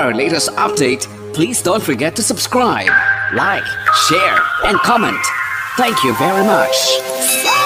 our latest update, please don't forget to subscribe, like, share, and comment. Thank you very much.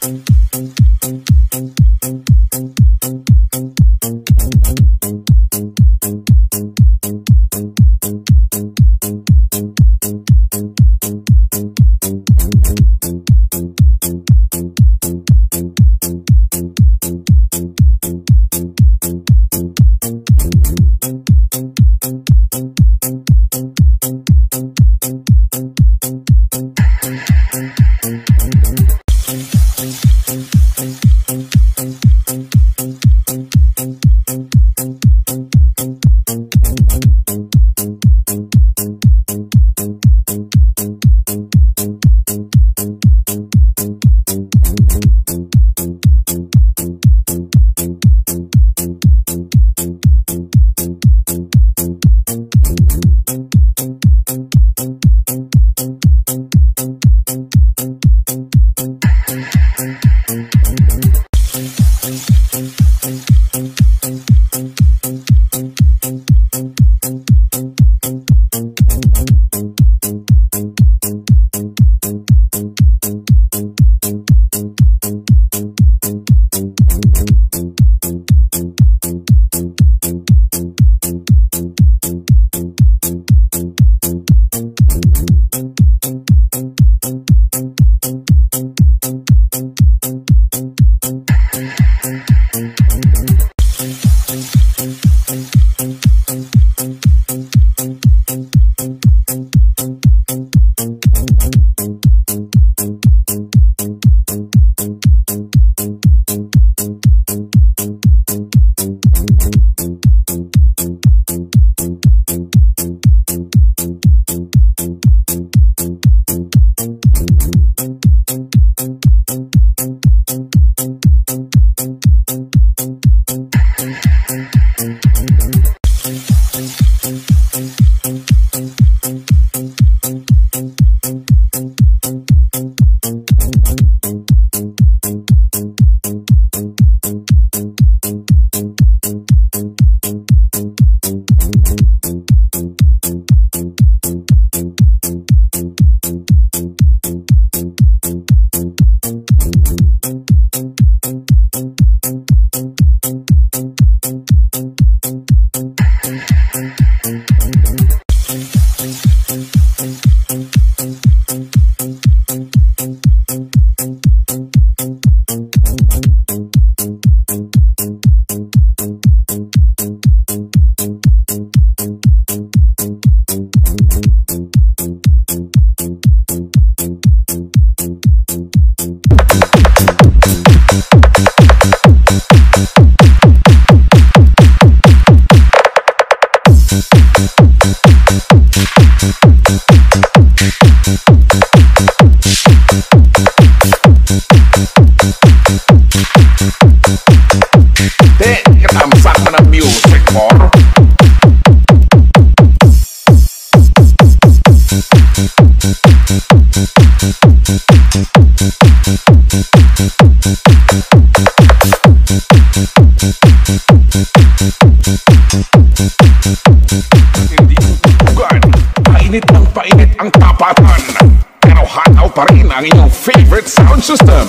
Thank you. Iyong favorite sound system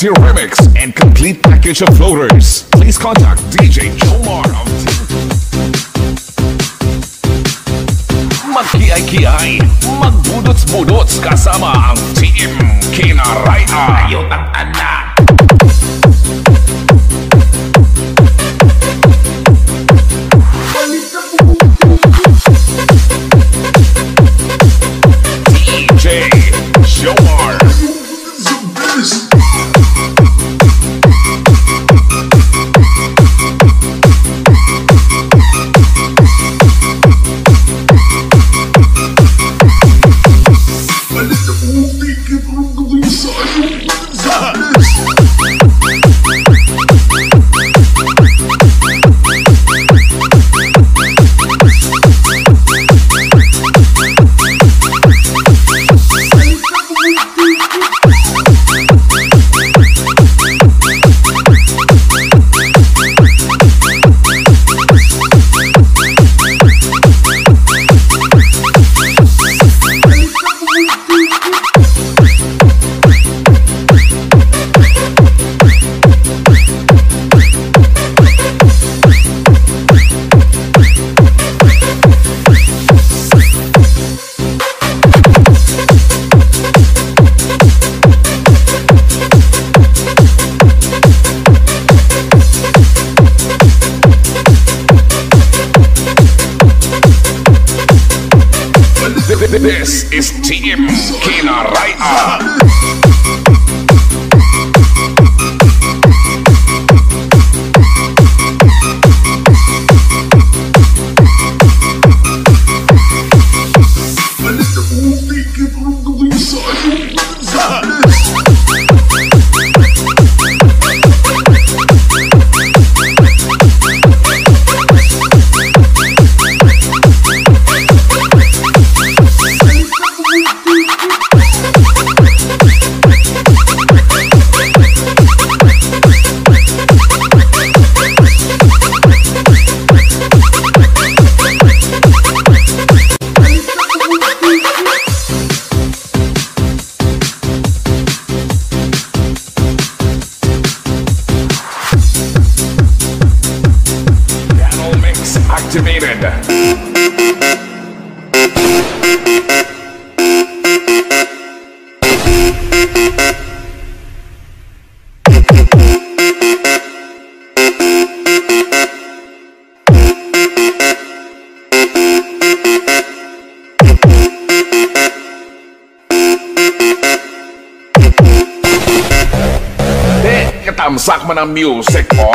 Quality remix and complete package of floaters, please contact DJ Jomar of Magkiay-kiay, magbudots-budots kasama ang Team Kinaraya. Ayot ang anak. This is Team Kinaraya. Channel activated. Katamsak man ang music, or?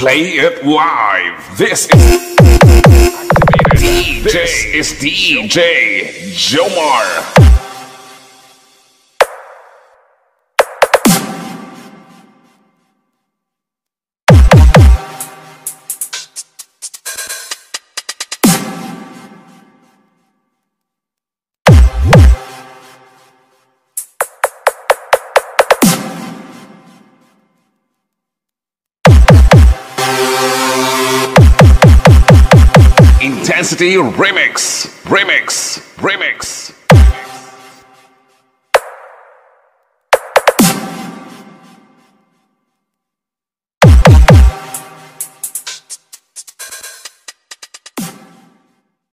Play it live. This is activated. This is DJ Jomar. Intensity Remix. Remix. Remix.